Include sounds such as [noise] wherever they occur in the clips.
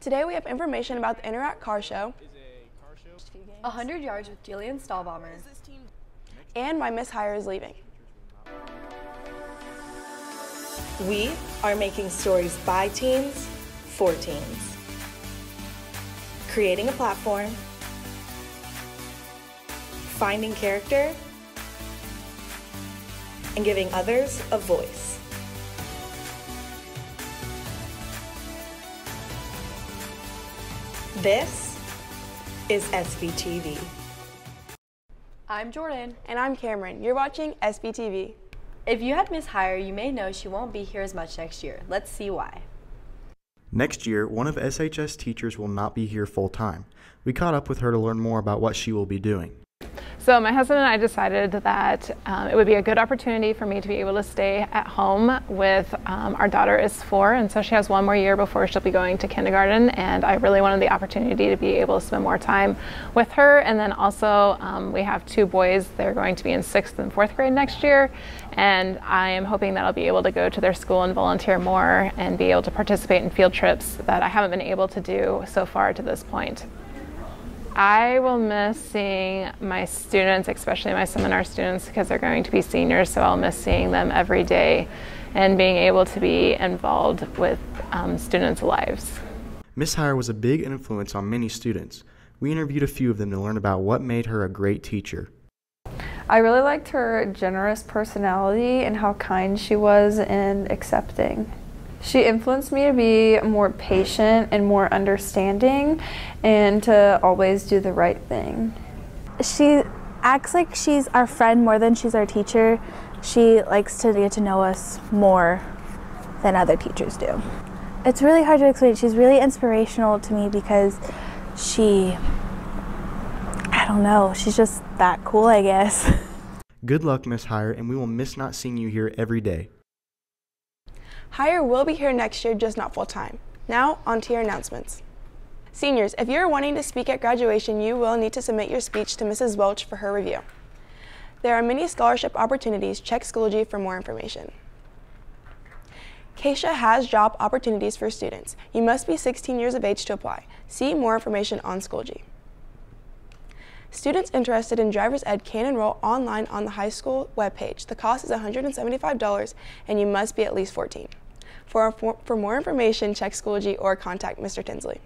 Today we have information about the Interact Car Show 100 yards with Jilyan Stallbaumer. and why Miss Heier is leaving. We are making stories by teens for teens. Creating a platform, finding character, and giving others a voice. This is SVTV. I'm Jordan. And I'm Camryn. You're watching SVTV. If you had Miss Heier, you may know she won't be here as much next year. Let's see why. Next year, one of SHS teachers will not be here full time. We caught up with her to learn more about what she will be doing. So my husband and I decided that um, it would be a good opportunity for me to be able to stay at home with um, our daughter is four, and so she has one more year before she'll be going to kindergarten. And I really wanted the opportunity to be able to spend more time with her. And then also um, we have two boys; they're going to be in sixth and fourth grade next year, and I am hoping that I'll be able to go to their school and volunteer more and be able to participate in field trips that I haven't been able to do so far to this point. I will miss seeing my students, especially my seminar students, because they're going to be seniors, so I'll miss seeing them every day and being able to be involved with um, students' lives. Miss Heier was a big influence on many students. We interviewed a few of them to learn about what made her a great teacher. I really liked her generous personality and how kind she was and accepting. She influenced me to be more patient and more understanding and to always do the right thing. She acts like she's our friend more than she's our teacher. She likes to get to know us more than other teachers do. It's really hard to explain. She's really inspirational to me because she, I don't know, she's just that cool, I guess. [laughs] Good luck, Miss Heier, and we will miss not seeing you here every day. Heier will be here next year, just not full time. Now, on to your announcements. Seniors, if you're wanting to speak at graduation, you will need to submit your speech to Mrs. Welch for her review. There are many scholarship opportunities. Check Schoology for more information. Keisha has job opportunities for students. You must be 16 years of age to apply. See more information on Schoology. Students interested in driver's ed can enroll online on the high school webpage. The cost is $175 and you must be at least 14. For, for, for more information, check Schoology or contact Mr. Tinsley.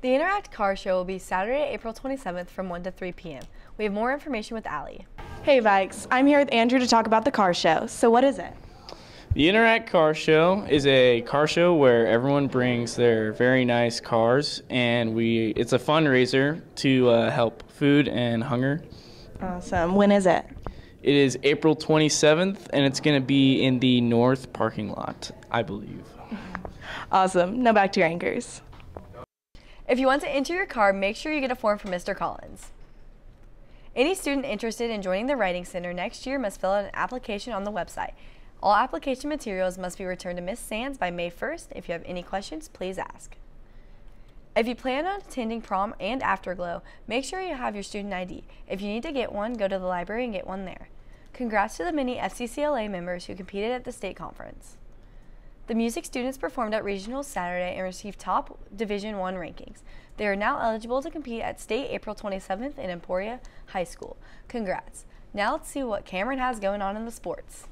The Interact Car Show will be Saturday, April 27th from 1 to 3 p.m. We have more information with Allie. Hey Vikes, I'm here with Andrew to talk about the car show. So what is it? The Interact Car Show is a car show where everyone brings their very nice cars, and we it's a fundraiser to uh, help food and hunger. Awesome. When is it? It is April 27th, and it's going to be in the north parking lot, I believe. Awesome. Now back to your anchors. If you want to enter your car, make sure you get a form from Mr. Collins. Any student interested in joining the Writing Center next year must fill out an application on the website. All application materials must be returned to Ms. Sands by May 1st. If you have any questions, please ask. If you plan on attending prom and afterglow, make sure you have your student ID. If you need to get one, go to the library and get one there. Congrats to the many FCCLA members who competed at the state conference. The music students performed at Regionals Saturday and received top Division 1 rankings. They are now eligible to compete at state April 27th in Emporia High School. Congrats. Now let's see what Camryn has going on in the sports.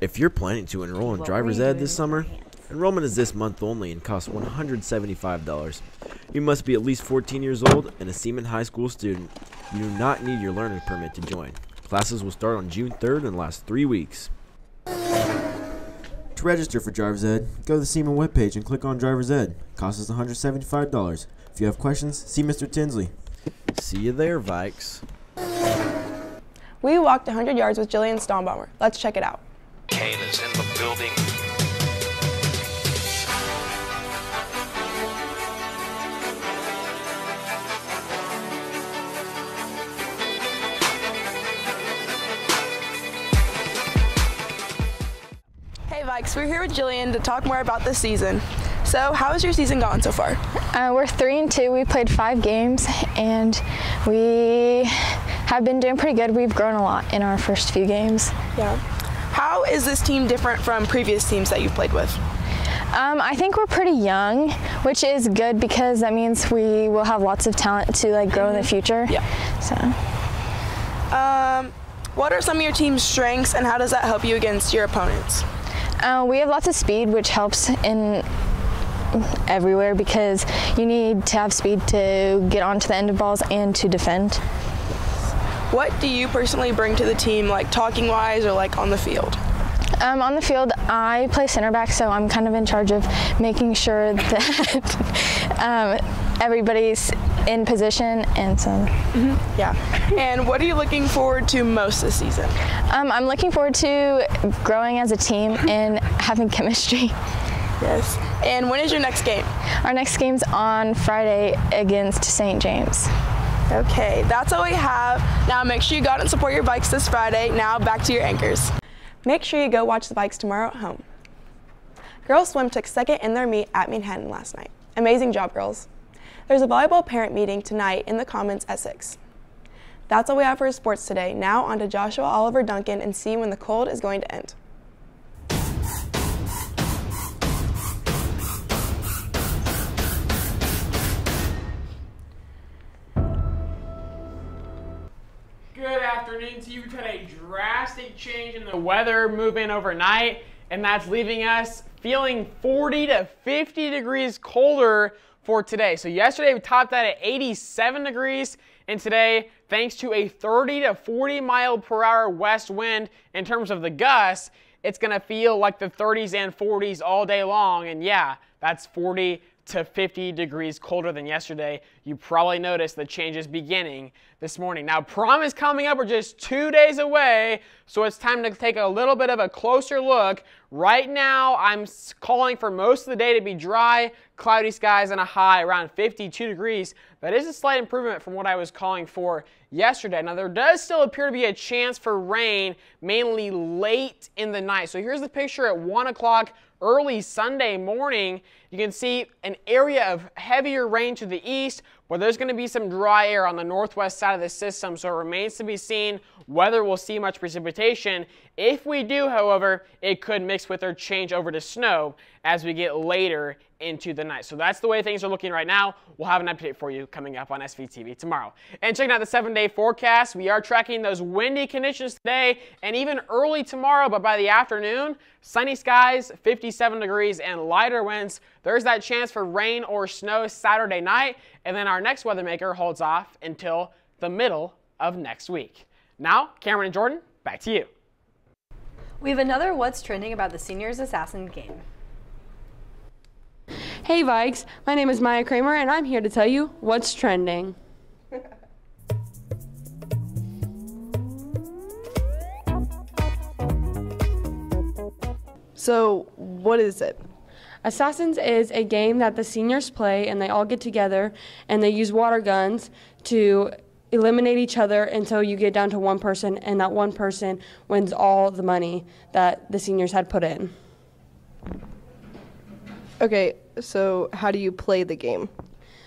If you're planning to enroll in driver's ed this summer, enrollment is this month only and costs $175. You must be at least 14 years old and a Seaman High School student. You do not need your learning permit to join. Classes will start on June 3rd and last three weeks. To register for driver's ed, go to the Seaman webpage and click on driver's ed. Cost is $175. If you have questions, see Mr. Tinsley. See you there, Vikes. We walked 100 yards with Jilyan Stallbaumer. Let's check it out. Kane is in the building. Hey Vikes, we're here with Jilyan to talk more about this season. So, how has your season gone so far? Uh, we're three and two. We played five games, and we have been doing pretty good. We've grown a lot in our first few games. Yeah. How is this team different from previous teams that you've played with? Um, I think we're pretty young, which is good because that means we will have lots of talent to like grow in the future. Yeah. So. Um, what are some of your team's strengths and how does that help you against your opponents? Uh, we have lots of speed, which helps in everywhere because you need to have speed to get onto the end of balls and to defend. What do you personally bring to the team, like talking wise or like on the field? Um, on the field, I play center back, so I'm kind of in charge of making sure [laughs] that um, everybody's in position, and so. Mm-hmm. Yeah. And what are you looking forward to most this season? Um, I'm looking forward to growing as a team and having chemistry. Yes. And when is your next game? Our next game's on Friday against St. James. Okay, that's all we have. Now make sure you go out and support your Vikes this Friday. Now back to your anchors. Make sure you go watch the Vikes tomorrow at home. Girls swim took second in their meet at Manhattan last night. Amazing job, girls. There's a volleyball parent meeting tonight in the Commons at 6. That's all we have for sports today. Now on to Joshua Oliver Duncan and see when the cold is going to end. You. We've had a drastic change in the weather moving overnight, and that's leaving us feeling 40 to 50 degrees colder for today. So yesterday we topped that at 87 degrees, and today, thanks to a 30 to 40 mile per hour west wind in terms of the gusts, it's gonna feel like the 30s and 40s all day long. And yeah, that's 40 to 50 degrees colder than yesterday. You probably noticed the changes beginning this morning. Now, prom is coming up. We're just two days away, so it's time to take a little bit of a closer look. Right now, I'm calling for most of the day to be dry, cloudy skies, and a high around 52 degrees. That is a slight improvement from what I was calling for yesterday. Now, there does still appear to be a chance for rain, mainly late in the night. So here's the picture at 1 o'clock early Sunday morning, you can see an area of heavier rain to the east, but there's going to be some dry air on the northwest side of the system, so it remains to be seen whether we'll see much precipitation. If we do, however, it could mix with or change over to snow as we get later into the night. So that's the way things are looking right now. We'll have an update for you coming up on SVTV tomorrow. And checking out the seven day forecast, we are tracking those windy conditions today and even early tomorrow, but by the afternoon, sunny skies, 57 degrees, and lighter winds. There's that chance for rain or snow Saturday night, and then our next weather maker holds off until the middle of next week. Now, Camryn and Jordan, back to you. We have another What's Trending about the Seniors Assassin game. Hey Vikes, my name is Maya Kramer and I'm here to tell you what's trending. [laughs] So, what is it? Assassins is a game that the seniors play and they all get together and they use water guns to eliminate each other until you get down to one person and that one person wins all the money that the seniors had put in. Okay, so how do you play the game?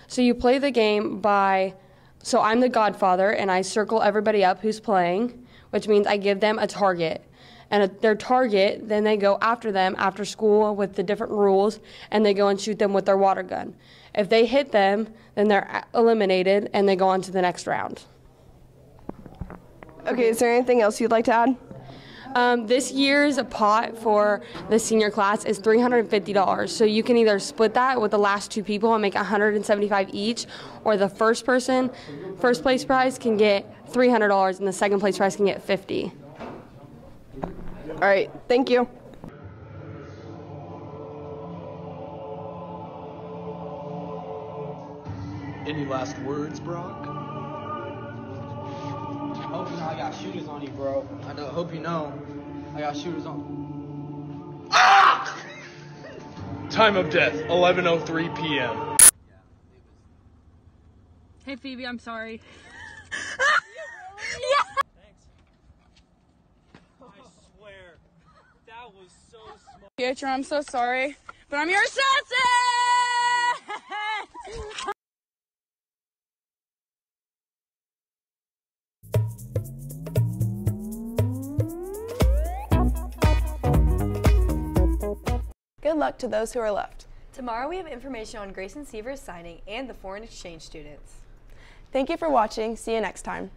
So you play the game by so I'm the godfather and I circle everybody up who's playing, which means I give them a target. And at their target, then they go after them after school with the different rules and they go and shoot them with their water gun. If they hit them, then they're eliminated and they go on to the next round. Okay, is there anything else you'd like to add? Um, this year's pot for the senior class is $350. So you can either split that with the last two people and make 175 each, or the first person, first place prize can get $300 and the second place prize can get 50. All right, thank you. Any last words, Brock? Hope you know I got shooters on you, bro. I know, hope you know. I got shooters on. Ah! Time of death, 11:03 p.m. Hey Phoebe, I'm sorry. [laughs] yeah. I swear, that was so. Pietro, I'm so sorry, but I'm your assassin! Good luck to those who are left. Tomorrow we have information on Grayson Seavers signing and the foreign exchange students. Thank you for watching. See you next time.